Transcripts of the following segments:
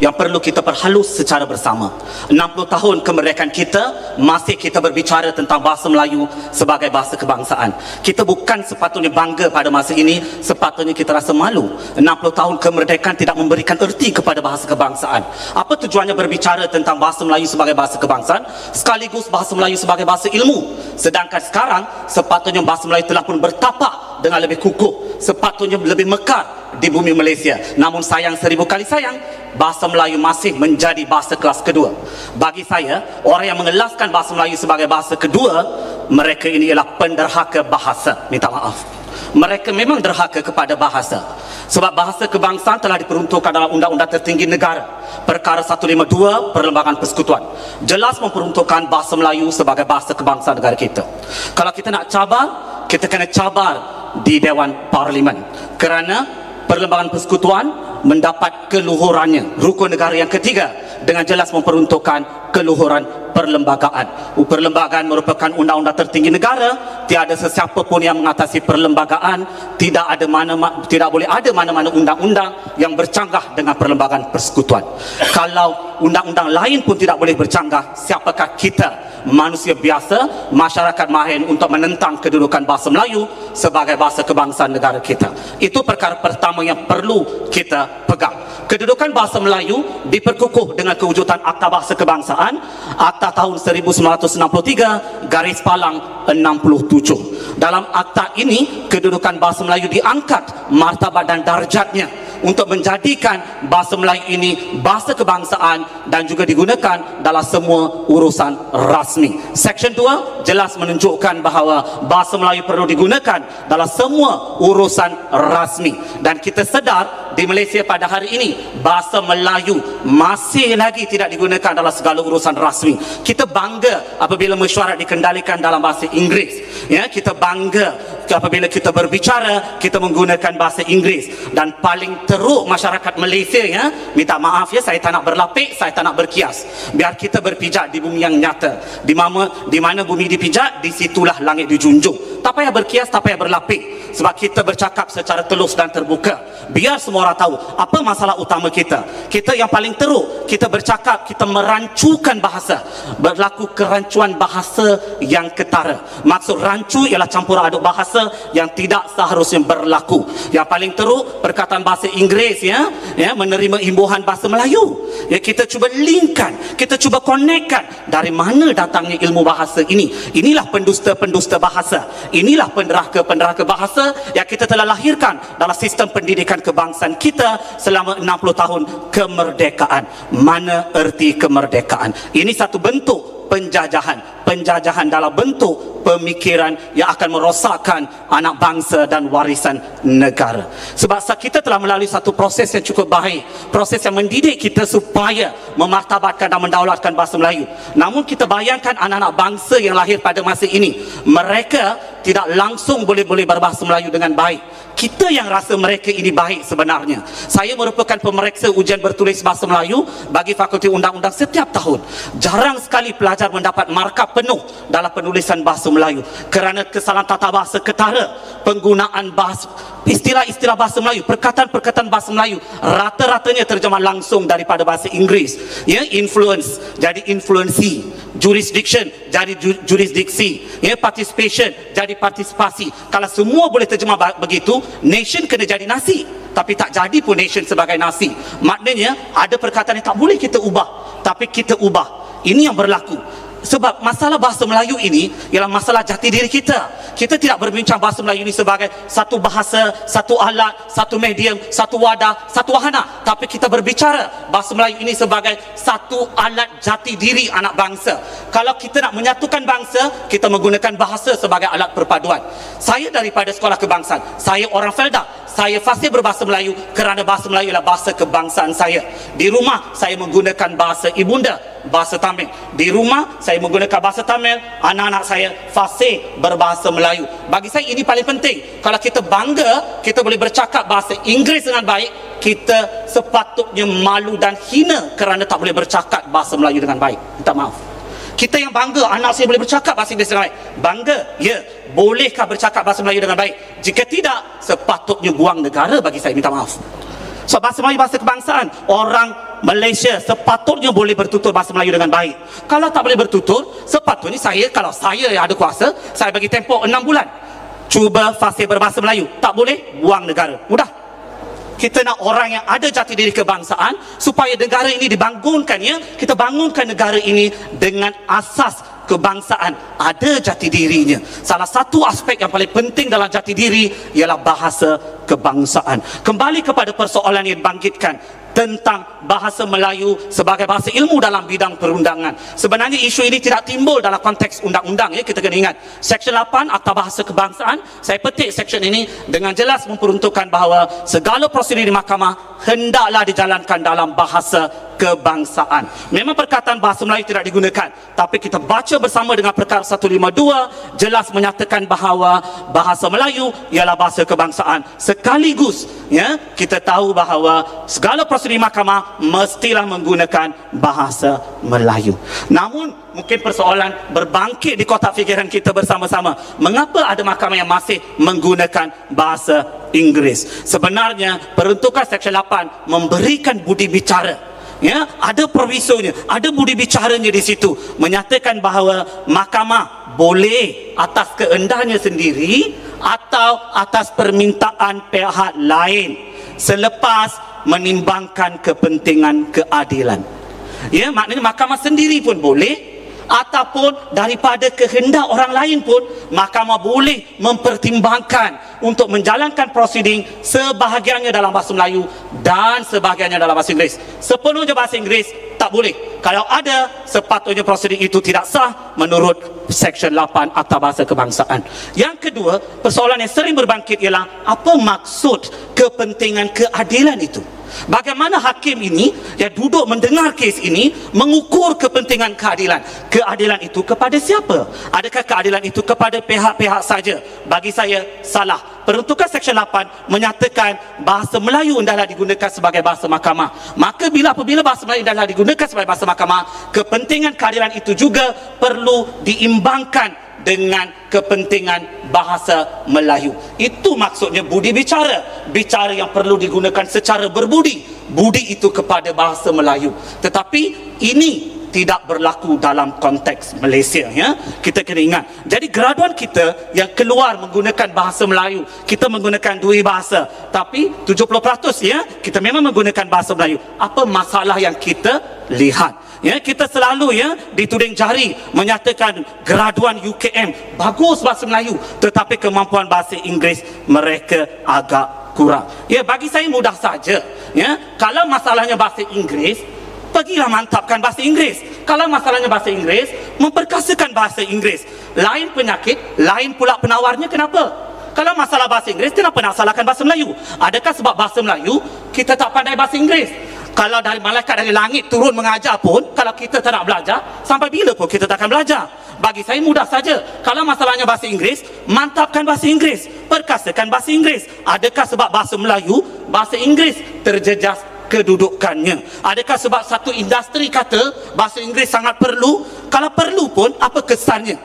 yang perlu kita perhalus secara bersama. 60 tahun kemerdekaan kita, masih kita berbicara tentang bahasa Melayu sebagai bahasa kebangsaan. Kita bukan sepatutnya bangga pada masa ini, sepatutnya kita rasa malu. 60 tahun kemerdekaan tidak memberikan erti kepada bahasa kebangsaan. Apa tujuannya berbicara tentang bahasa Melayu sebagai bahasa kebangsaan, sekaligus bahasa Melayu sebagai bahasa ilmu. Sedangkan sekarang, sepatutnya bahasa Melayu telah pun bertapak dengan lebih kukuh, sepatutnya lebih mekar di bumi Malaysia. Namun sayang seribu kali sayang, bahasa Melayu masih menjadi bahasa kelas kedua. Bagi saya, orang yang mengelaskan bahasa Melayu sebagai bahasa kedua, mereka ini ialah penderhaka bahasa. Minta maaf. Mereka memang derhaka kepada bahasa. Sebab bahasa kebangsaan telah diperuntukkan dalam undang-undang tertinggi negara. Perkara 152 Perlembagaan Persekutuan. Jelas memperuntukkan bahasa Melayu sebagai bahasa kebangsaan negara kita. Kalau kita nak cabar, kita kena cabar di Dewan Parlimen. Kerana Perlembagaan Persekutuan mendapat keluhurannya. Rukun negara yang ketiga dengan jelas memperuntukkan keluhuran perlembagaan. Perlembagaan merupakan undang-undang tertinggi negara. Tiada sesiapa pun yang mengatasi perlembagaan. Tidak ada mana tidak boleh ada mana-mana undang-undang yang bercanggah dengan perlembagaan persekutuan. Kalau undang-undang lain pun tidak boleh bercanggah, siapakah kita manusia biasa, masyarakat mahin untuk menentang kedudukan bahasa Melayu sebagai bahasa kebangsaan negara kita. Itu perkara pertama yang perlu kita pegang. Kedudukan bahasa Melayu diperkukuh dengan kewujudan Akta Bahasa Kebangsaan Akta tahun 1963 garis palang 67. Dalam akta ini kedudukan bahasa Melayu diangkat martabat dan darjatnya untuk menjadikan bahasa Melayu ini bahasa kebangsaan dan juga digunakan dalam semua urusan rasmi. Section 2 jelas menunjukkan bahawa bahasa Melayu perlu digunakan dalam semua urusan rasmi dan kita sedar di Malaysia pada hari ini bahasa Melayu masih lagi tidak digunakan dalam segala urusan rasmi. Kita bangga apabila mesyuarat dikendalikan dalam bahasa Inggeris. Ya, kita bangga apabila kita berbicara kita menggunakan bahasa Inggeris. Dan paling teruk masyarakat Malaysia ya minta maaf ya saya tak nak berlapik saya tak nak berkias. Biar kita berpijak di bumi yang nyata. Di mana di mana bumi dipijak di situlah langit dijunjung tak payah berkias tak payah berlapik sebab kita bercakap secara telus dan terbuka biar semua orang tahu apa masalah utama kita kita yang paling teruk kita bercakap kita merancukan bahasa berlaku kerancuan bahasa yang ketara maksud rancu ialah campur aduk bahasa yang tidak seharusnya berlaku. Yang paling teruk perkataan bahasa Inggeris ya, ya menerima imbuhan bahasa Melayu. Ya kita cuba linkkan, kita cuba konekkan dari mana datangnya ilmu bahasa ini. Inilah pendusta-pendusta bahasa. Inilah penderaka-penderaka bahasa yang kita telah lahirkan dalam sistem pendidikan kebangsaan kita selama 60 tahun kemerdekaan. Mana erti kemerdekaan? Ini satu bentuk penjajahan penjajahan dalam bentuk pemikiran yang akan merosakkan anak bangsa dan warisan negara. Sebab kita telah melalui satu proses yang cukup baik, proses yang mendidik kita supaya memartabatkan dan mendaulatkan bahasa Melayu. Namun kita bayangkan anak-anak bangsa yang lahir pada masa ini, mereka tidak langsung boleh-boleh berbahasa Melayu dengan baik. Kita yang rasa mereka ini baik sebenarnya. Saya merupakan pemeriksa ujian bertulis bahasa Melayu bagi Fakulti Undang-Undang setiap tahun. Jarang sekali pelajar mendapat markah penuh dalam penulisan bahasa Melayu. Kerana kesalahan tata bahasa ketara, penggunaan bahasa istilah-istilah bahasa Melayu, perkataan-perkataan bahasa Melayu rata-ratanya terjemah langsung daripada bahasa Inggeris. Ya, influence jadi influensi, jurisdiction jadi jurisdiksi, ya, participation jadi partisipasi. Kalau semua boleh terjemah begitu, nation kena jadi nasi. Tapi tak jadi pun nation sebagai nasi. Maknanya ada perkataan yang tak boleh kita ubah tapi kita ubah ini yang berlaku sebab masalah bahasa Melayu ini ialah masalah jati diri kita. Kita tidak berbincang bahasa Melayu ini sebagai satu bahasa, satu alat, satu medium, satu wadah, satu wahana. Tapi kita berbicara bahasa Melayu ini sebagai satu alat jati diri anak bangsa. Kalau kita nak menyatukan bangsa, kita menggunakan bahasa sebagai alat perpaduan. Saya daripada sekolah kebangsaan. Saya orang Felda. Saya fasih berbahasa Melayu kerana bahasa Melayu adalah bahasa kebangsaan saya. Di rumah, saya menggunakan bahasa ibunda bahasa Tamil. Di rumah saya menggunakan bahasa Tamil, anak-anak saya fasih berbahasa Melayu. Bagi saya ini paling penting. Kalau kita bangga, kita boleh bercakap bahasa Inggeris dengan baik, kita sepatutnya malu dan hina kerana tak boleh bercakap bahasa Melayu dengan baik. Minta maaf. Kita yang bangga anak saya boleh bercakap bahasa Inggeris dengan baik. Bangga, ya. Bolehkah bercakap bahasa Melayu dengan baik? Jika tidak, sepatutnya buang negara bagi saya. Minta maaf. So bahasa Melayu bahasa kebangsaan. Orang Malaysia sepatutnya boleh bertutur bahasa Melayu dengan baik. Kalau tak boleh bertutur, sepatutnya saya kalau saya yang ada kuasa, saya bagi tempoh 6 bulan. Cuba fasih berbahasa Melayu. Tak boleh, buang negara. Mudah. Kita nak orang yang ada jati diri kebangsaan supaya negara ini dibangunkan ya. Kita bangunkan negara ini dengan asas kebangsaan ada jati dirinya. Salah satu aspek yang paling penting dalam jati diri ialah bahasa kebangsaan. Kembali kepada persoalan yang dibangkitkan tentang bahasa Melayu sebagai bahasa ilmu dalam bidang perundangan. Sebenarnya isu ini tidak timbul dalam konteks undang-undang ya kita kena ingat. Seksyen 8 Akta Bahasa Kebangsaan, saya petik seksyen ini dengan jelas memperuntukkan bahawa segala prosedur di mahkamah hendaklah dijalankan dalam bahasa kebangsaan. Memang perkataan bahasa Melayu tidak digunakan, tapi kita baca bersama dengan perkara 152 jelas menyatakan bahawa bahasa Melayu ialah bahasa kebangsaan. Sekaligus, ya, kita tahu bahawa segala prosedur mahkamah mestilah menggunakan bahasa Melayu. Namun mungkin persoalan berbangkit di kotak fikiran kita bersama-sama. Mengapa ada mahkamah yang masih menggunakan bahasa Inggeris? Sebenarnya peruntukan Seksyen 8 memberikan budi bicara ya ada provisonya ada budi bicaranya di situ menyatakan bahawa mahkamah boleh atas keendahnya sendiri atau atas permintaan pihak lain selepas menimbangkan kepentingan keadilan. Ya maknanya mahkamah sendiri pun boleh ataupun daripada kehendak orang lain pun mahkamah boleh mempertimbangkan untuk menjalankan proceeding sebahagiannya dalam bahasa Melayu dan sebahagiannya dalam bahasa Inggeris. Sepenuhnya bahasa Inggeris tak boleh. Kalau ada sepatutnya proceeding itu tidak sah menurut section 8 Akta Bahasa Kebangsaan yang kedua persoalan yang sering berbangkit ialah apa maksud kepentingan keadilan itu Bagaimana hakim ini yang duduk mendengar kes ini mengukur kepentingan keadilan? Keadilan itu kepada siapa? Adakah keadilan itu kepada pihak-pihak saja? Bagi saya salah. Peruntukan Seksyen 8 menyatakan bahasa Melayu hendaklah digunakan sebagai bahasa mahkamah. Maka bila apabila bahasa Melayu hendaklah digunakan sebagai bahasa mahkamah, kepentingan keadilan itu juga perlu diimbangkan dengan kepentingan bahasa Melayu. Itu maksudnya budi bicara. Bicara yang perlu digunakan secara berbudi. Budi itu kepada bahasa Melayu. Tetapi ini tidak berlaku dalam konteks Malaysia ya. Kita kena ingat. Jadi graduan kita yang keluar menggunakan bahasa Melayu, kita menggunakan dua bahasa, tapi 70% ya kita memang menggunakan bahasa Melayu. Apa masalah yang kita lihat? ya kita selalu ya dituding jari menyatakan graduan UKM bagus bahasa Melayu tetapi kemampuan bahasa Inggeris mereka agak kurang ya bagi saya mudah saja ya kalau masalahnya bahasa Inggeris pergilah mantapkan bahasa Inggeris. Kalau masalahnya bahasa Inggeris memperkasakan bahasa Inggeris. Lain penyakit lain pula penawarnya kenapa? Kalau masalah bahasa Inggeris kenapa nak salahkan bahasa Melayu? Adakah sebab bahasa Melayu kita tak pandai bahasa Inggeris? Kalau dari malaikat dari langit turun mengajar pun kalau kita tak nak belajar sampai bila pun kita tak akan belajar? Bagi saya mudah saja. Kalau masalahnya bahasa Inggeris mantapkan bahasa Inggeris perkasakan bahasa Inggeris. Adakah sebab bahasa Melayu bahasa Inggeris terjejas kedudukannya adakah sebab satu industri kata bahasa Inggeris sangat perlu? Kalau perlu pun apa kesannya?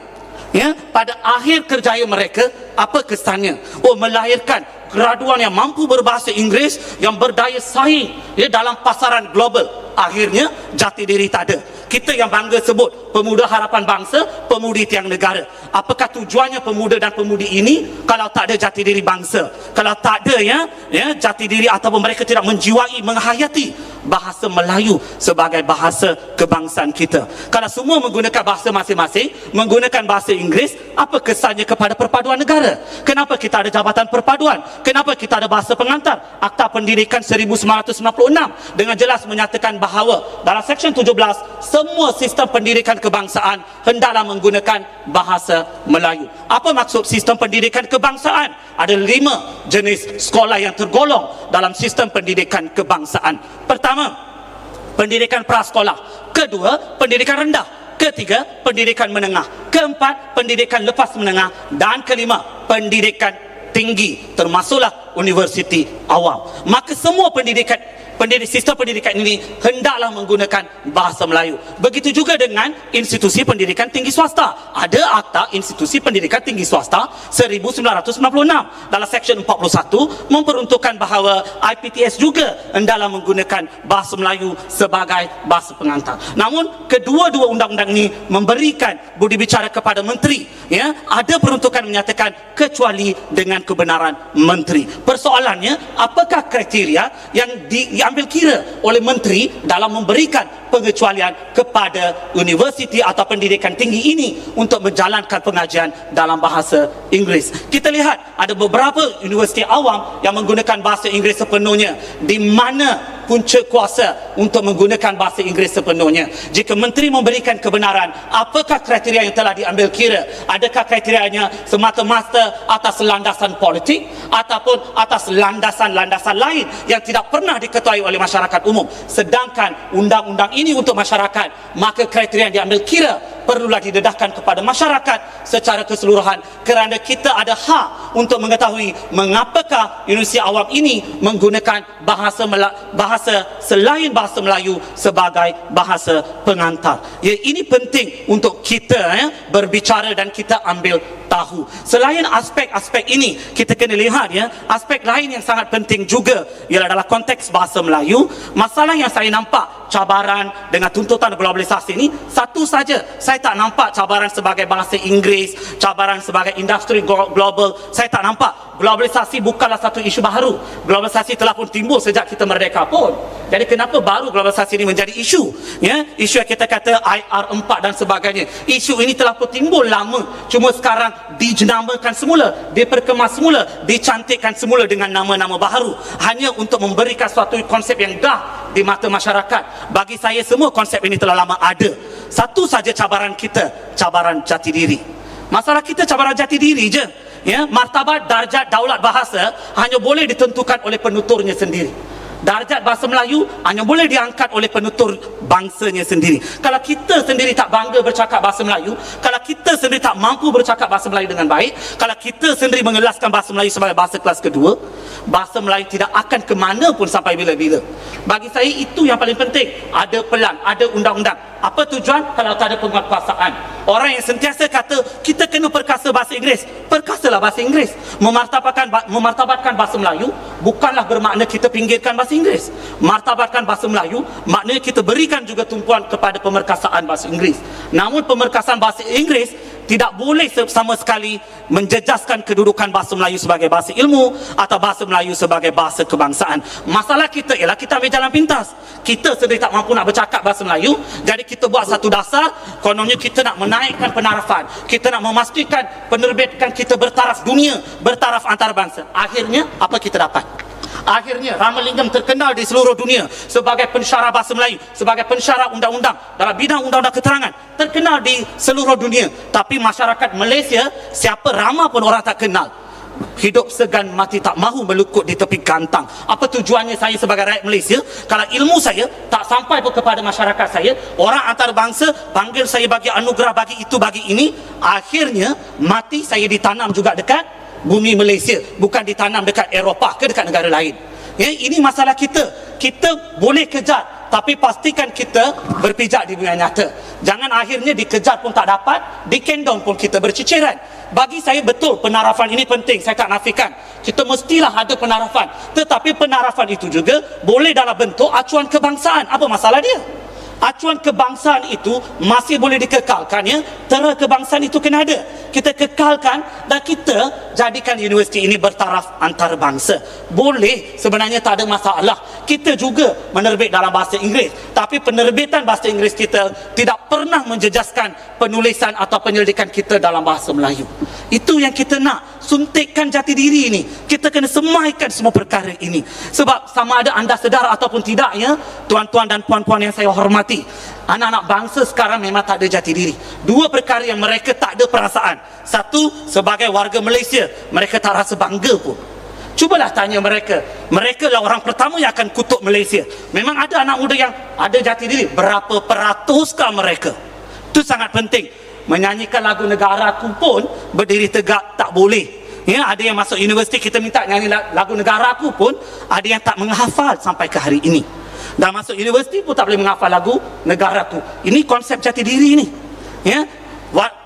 Ya pada akhir kerjaya mereka apa kesannya? Oh melahirkan graduan yang mampu berbahasa Inggeris yang berdaya saing ya, dalam pasaran global akhirnya jati diri tak ada kita yang bangga sebut pemuda harapan bangsa, pemudi tiang negara. Apakah tujuannya pemuda dan pemudi ini kalau tak ada jati diri bangsa? Kalau tak ada ya, ya jati diri ataupun mereka tidak menjiwai, menghayati bahasa Melayu sebagai bahasa kebangsaan kita. Kalau semua menggunakan bahasa masing-masing, menggunakan bahasa Inggeris, apa kesannya kepada perpaduan negara? Kenapa kita ada jabatan perpaduan? Kenapa kita ada bahasa pengantar? Akta Pendidikan 1996 dengan jelas menyatakan bahawa dalam Seksyen 17 semua sistem pendidikan kebangsaan hendaklah menggunakan bahasa Melayu. Apa maksud sistem pendidikan kebangsaan? Ada lima jenis sekolah yang tergolong dalam sistem pendidikan kebangsaan. Pertama, pendidikan prasekolah. Kedua, pendidikan rendah. Ketiga, pendidikan menengah. Keempat, pendidikan lepas menengah. Dan kelima, pendidikan tinggi termasuklah universiti awam. Maka semua pendidikan pendidik sistem pendidikan ini hendaklah menggunakan bahasa Melayu. Begitu juga dengan institusi pendidikan tinggi swasta. Ada Akta Institusi Pendidikan Tinggi Swasta 1996 dalam seksyen 41 memperuntukkan bahawa IPTS juga hendaklah menggunakan bahasa Melayu sebagai bahasa pengantar. Namun kedua-dua undang-undang ini memberikan budi bicara kepada menteri ya ada peruntukan menyatakan kecuali dengan kebenaran menteri. Persoalannya apakah kriteria yang diambil kira oleh menteri dalam memberikan pengecualian kepada universiti atau pendidikan tinggi ini untuk menjalankan pengajian dalam bahasa Inggeris. Kita lihat ada beberapa universiti awam yang menggunakan bahasa Inggeris sepenuhnya di mana punca kuasa untuk menggunakan bahasa Inggeris sepenuhnya. Jika menteri memberikan kebenaran, apakah kriteria yang telah diambil kira? Adakah kriterianya semata-mata atas landasan politik ataupun atas landasan-landasan lain yang tidak pernah diketahui oleh masyarakat umum? Sedangkan undang-undang ini untuk masyarakat, maka kriteria yang diambil kira perlulah didedahkan kepada masyarakat secara keseluruhan kerana kita ada hak untuk mengetahui mengapakah Universiti Awam ini menggunakan bahasa bahasa selain bahasa Melayu sebagai bahasa pengantar. Ya, ini penting untuk kita ya, berbicara dan kita ambil tahu. Selain aspek-aspek ini, kita kena lihat ya, aspek lain yang sangat penting juga ialah dalam konteks bahasa Melayu, masalah yang saya nampak cabaran dengan tuntutan globalisasi ini satu saja. Saya tak nampak cabaran sebagai bahasa Inggeris, cabaran sebagai industri global. Saya tak nampak. Globalisasi bukanlah satu isu baru. Globalisasi telah pun timbul sejak kita merdeka pun. Jadi kenapa baru globalisasi ini menjadi isu? Ya, isu yang kita kata IR4 dan sebagainya. Isu ini telah pun timbul lama. Cuma sekarang dijenamakan semula, diperkemas semula, dicantikkan semula dengan nama-nama baru. Hanya untuk memberikan suatu konsep yang dah di mata masyarakat. Bagi saya semua konsep ini telah lama ada. Satu saja cabaran kita, cabaran jati diri. Masalah kita cabaran jati diri je. Ya, martabat darjat daulat bahasa hanya boleh ditentukan oleh penuturnya sendiri darjat bahasa Melayu hanya boleh diangkat oleh penutur bangsanya sendiri. Kalau kita sendiri tak bangga bercakap bahasa Melayu, kalau kita sendiri tak mampu bercakap bahasa Melayu dengan baik, kalau kita sendiri mengelaskan bahasa Melayu sebagai bahasa kelas kedua, bahasa Melayu tidak akan ke mana pun sampai bila-bila. Bagi saya itu yang paling penting. Ada pelan, ada undang-undang. Apa tujuan kalau tak ada penguatkuasaan? Orang yang sentiasa kata kita kena perkasa bahasa Inggeris. Perkasalah bahasa Inggeris. Memartabatkan memartabatkan bahasa Melayu bukanlah bermakna kita pinggirkan bahasa Inggeris. Martabatkan bahasa Melayu maknanya kita berikan juga tumpuan kepada pemerkasaan bahasa Inggeris. Namun pemerkasaan bahasa Inggeris tidak boleh sama sekali menjejaskan kedudukan bahasa Melayu sebagai bahasa ilmu atau bahasa Melayu sebagai bahasa kebangsaan. Masalah kita ialah kita ambil jalan pintas. Kita sendiri tak mampu nak bercakap bahasa Melayu, jadi kita buat satu dasar, kononnya kita nak menaikkan penarafan. Kita nak memastikan penerbitan kita bertaraf dunia, bertaraf antarabangsa. Akhirnya, apa kita dapat? Akhirnya Ramalingam terkenal di seluruh dunia sebagai pensyarah bahasa Melayu, sebagai pensyarah undang-undang dalam bidang undang-undang keterangan. Terkenal di seluruh dunia. Tapi masyarakat Malaysia, siapa ramah pun orang tak kenal. Hidup segan mati tak mahu melukut di tepi gantang. Apa tujuannya saya sebagai rakyat Malaysia? Kalau ilmu saya tak sampai pun kepada masyarakat saya, orang antarabangsa panggil saya bagi anugerah bagi itu bagi ini, akhirnya mati saya ditanam juga dekat bumi Malaysia bukan ditanam dekat Eropah ke dekat negara lain. Ya ini masalah kita. Kita boleh kejar tapi pastikan kita berpijak di dunia nyata. Jangan akhirnya dikejar pun tak dapat dikendong pun kita berceceran bagi saya betul penarafan ini penting saya tak nafikan. Kita mestilah ada penarafan. Tetapi penarafan itu juga boleh dalam bentuk acuan kebangsaan. Apa masalah dia acuan kebangsaan itu masih boleh dikekalkan ya. Tera kebangsaan itu kena ada. Kita kekalkan dan kita jadikan universiti ini bertaraf antarabangsa. Boleh sebenarnya tak ada masalah. Kita juga menerbit dalam bahasa Inggeris. Tapi penerbitan bahasa Inggeris kita tidak pernah menjejaskan penulisan atau penyelidikan kita dalam bahasa Melayu. Itu yang kita nak. Suntikkan jati diri ini. Kita kena semaikan semua perkara ini. Sebab sama ada anda sedar ataupun tidak ya tuan-tuan dan puan-puan yang saya hormati anak-anak bangsa sekarang memang tak ada jati diri dua perkara yang mereka tak ada perasaan satu sebagai warga Malaysia mereka tak rasa bangga pun Cubalah tanya mereka. Mereka lah orang pertama yang akan kutuk Malaysia. Memang ada anak muda yang ada jati diri. Berapa peratuskah mereka? Itu sangat penting menyanyikan lagu negara aku pun berdiri tegak tak boleh Ya, ada yang masuk universiti kita minta nyanyi lagu negara aku pun ada yang tak menghafal sampai ke hari ini. Dah masuk universiti pun tak boleh menghafal lagu negara aku. Ini konsep jati diri ni. Ya.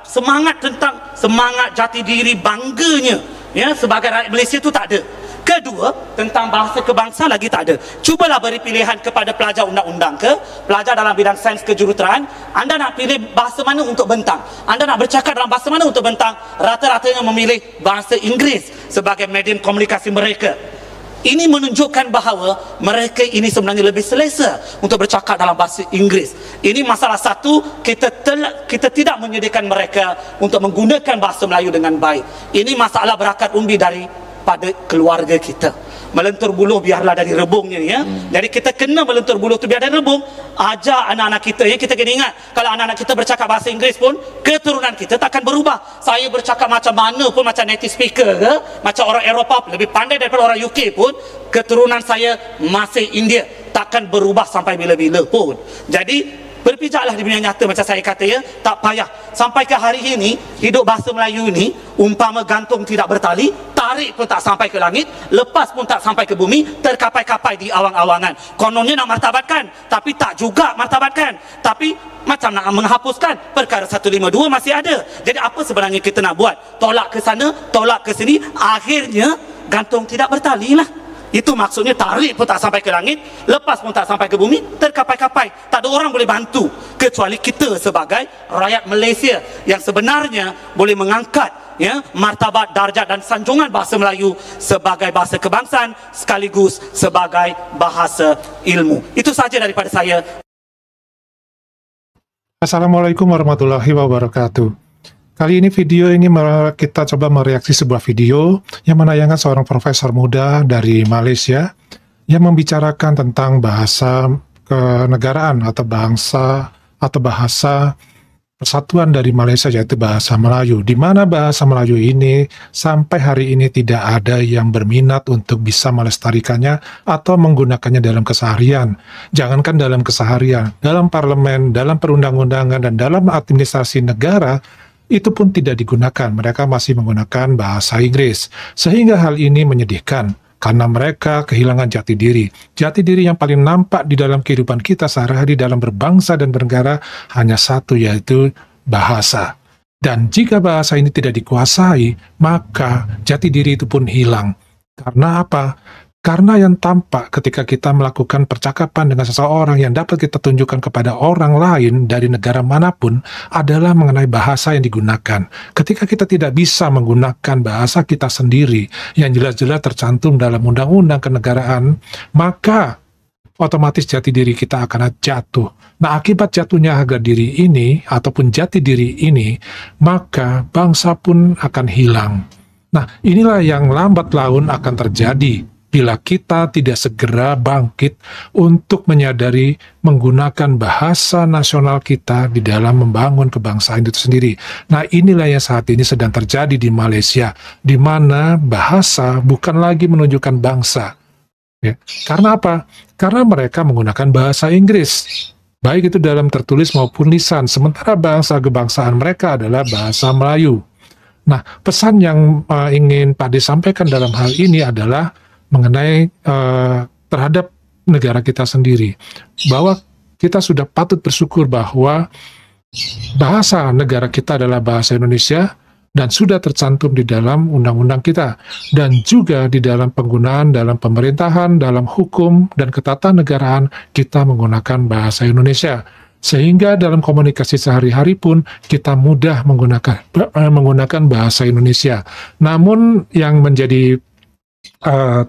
Semangat tentang semangat jati diri bangganya ya sebagai rakyat Malaysia tu tak ada. Kedua, tentang bahasa kebangsa lagi tak ada. Cubalah beri pilihan kepada pelajar undang-undang ke, pelajar dalam bidang sains kejuruteraan, anda nak pilih bahasa mana untuk bentang? Anda nak bercakap dalam bahasa mana untuk bentang? Rata-ratanya memilih bahasa Inggeris sebagai medium komunikasi mereka. Ini menunjukkan bahawa mereka ini sebenarnya lebih selesa untuk bercakap dalam bahasa Inggeris. Ini masalah satu, kita tel- kita tidak menyediakan mereka untuk menggunakan bahasa Melayu dengan baik. Ini masalah berakat umbi dari pada keluarga kita melentur buluh biarlah dari rebungnya ya. Hmm. Jadi kita kena melentur buluh tu biar dari rebung. Ajak anak-anak kita ya kita kena ingat kalau anak-anak kita bercakap bahasa Inggeris pun keturunan kita takkan berubah. Saya bercakap macam mana pun macam native speaker ke, macam orang Eropah lebih pandai daripada orang UK pun keturunan saya masih India takkan berubah sampai bila-bila pun. Jadi Berpijaklah di dunia nyata macam saya kata ya, tak payah. Sampai ke hari ini, hidup bahasa Melayu ini, umpama gantung tidak bertali, tarik pun tak sampai ke langit, lepas pun tak sampai ke bumi, terkapai-kapai di awang-awangan. Kononnya nak martabatkan, tapi tak juga martabatkan. Tapi macam nak menghapuskan, perkara 152 masih ada. Jadi apa sebenarnya kita nak buat? Tolak ke sana, tolak ke sini, akhirnya gantung tidak bertali lah. Itu maksudnya tarik pun tak sampai ke langit, lepas pun tak sampai ke bumi, terkapai-kapai. Tak ada orang boleh bantu kecuali kita sebagai rakyat Malaysia yang sebenarnya boleh mengangkat ya martabat, darjat dan sanjungan bahasa Melayu sebagai bahasa kebangsaan sekaligus sebagai bahasa ilmu. Itu saja daripada saya. Assalamualaikum warahmatullahi wabarakatuh. Kali ini video ini kita coba mereaksi sebuah video yang menayangkan seorang profesor muda dari Malaysia yang membicarakan tentang bahasa kenegaraan atau bangsa atau bahasa persatuan dari Malaysia yaitu bahasa Melayu. Di mana bahasa Melayu ini sampai hari ini tidak ada yang berminat untuk bisa melestarikannya atau menggunakannya dalam keseharian. Jangankan dalam keseharian, dalam parlemen, dalam perundang-undangan dan dalam administrasi negara itu pun tidak digunakan. Mereka masih menggunakan bahasa Inggris. Sehingga hal ini menyedihkan karena mereka kehilangan jati diri. Jati diri yang paling nampak di dalam kehidupan kita sehari-hari dalam berbangsa dan bernegara hanya satu yaitu bahasa. Dan jika bahasa ini tidak dikuasai, maka jati diri itu pun hilang. Karena apa? Karena yang tampak ketika kita melakukan percakapan dengan seseorang yang dapat kita tunjukkan kepada orang lain dari negara mana pun adalah mengenai bahasa yang digunakan. Ketika kita tidak bisa menggunakan bahasa kita sendiri yang jelas-jelas tercantum dalam undang-undang kenegaraan, maka otomatis jati diri kita akan jatuh. Nah, akibat jatuhnya harga diri ini ataupun jati diri ini, maka bangsa pun akan hilang. Nah, inilah yang lambat laun akan terjadi bila kita tidak segera bangkit untuk menyadari menggunakan bahasa nasional kita di dalam membangun kebangsaan itu sendiri. Nah, inilah yang saat ini sedang terjadi di Malaysia, di mana bahasa bukan lagi menunjukkan bangsa. Ya. Karena apa? Karena mereka menggunakan bahasa Inggris. Baik itu dalam tertulis maupun lisan, sementara bahasa kebangsaan mereka adalah bahasa Melayu. Nah, pesan yang uh, ingin Pak sampaikan dalam hal ini adalah mengenai uh, terhadap negara kita sendiri. Bahwa kita sudah patut bersyukur bahwa bahasa negara kita adalah bahasa Indonesia dan sudah tercantum di dalam undang-undang kita. Dan juga di dalam penggunaan dalam pemerintahan, dalam hukum dan ketatanegaraan kita menggunakan bahasa Indonesia. Sehingga dalam komunikasi sehari-hari pun kita mudah menggunakan eh, menggunakan bahasa Indonesia. Namun yang menjadi uh,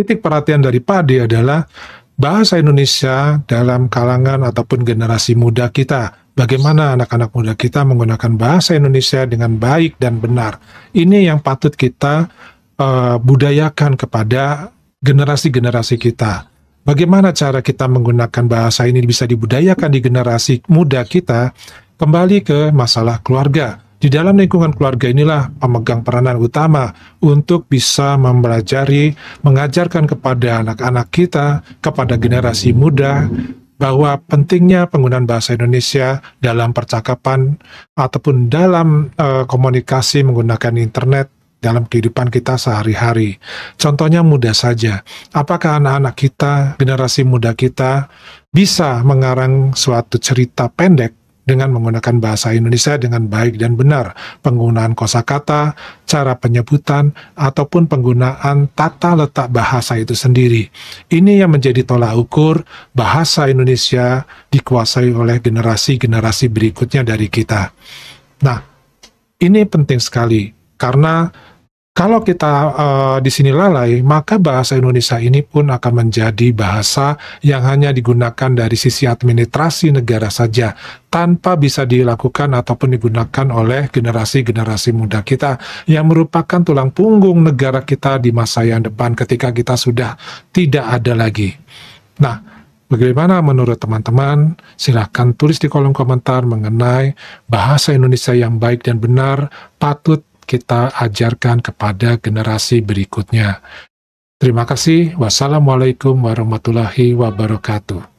titik perhatian dari Pade adalah bahasa Indonesia dalam kalangan ataupun generasi muda kita. Bagaimana anak-anak muda kita menggunakan bahasa Indonesia dengan baik dan benar. Ini yang patut kita uh, budayakan kepada generasi-generasi kita. Bagaimana cara kita menggunakan bahasa ini bisa dibudayakan di generasi muda kita? Kembali ke masalah keluarga di dalam lingkungan keluarga inilah pemegang peranan utama untuk bisa mempelajari, mengajarkan kepada anak-anak kita, kepada generasi muda, bahwa pentingnya penggunaan bahasa Indonesia dalam percakapan ataupun dalam uh, komunikasi menggunakan internet dalam kehidupan kita sehari-hari. Contohnya mudah saja. Apakah anak-anak kita, generasi muda kita bisa mengarang suatu cerita pendek dengan menggunakan bahasa Indonesia dengan baik dan benar, penggunaan kosakata, cara penyebutan, ataupun penggunaan tata letak bahasa itu sendiri. Ini yang menjadi tolak ukur bahasa Indonesia dikuasai oleh generasi-generasi berikutnya dari kita. Nah, ini penting sekali karena kalau kita uh, di sini lalai, maka bahasa Indonesia ini pun akan menjadi bahasa yang hanya digunakan dari sisi administrasi negara saja, tanpa bisa dilakukan ataupun digunakan oleh generasi-generasi muda kita yang merupakan tulang punggung negara kita di masa yang depan ketika kita sudah tidak ada lagi. Nah, Bagaimana menurut teman-teman? Silahkan tulis di kolom komentar mengenai bahasa Indonesia yang baik dan benar patut kita ajarkan kepada generasi berikutnya. Terima kasih. Wassalamualaikum warahmatullahi wabarakatuh.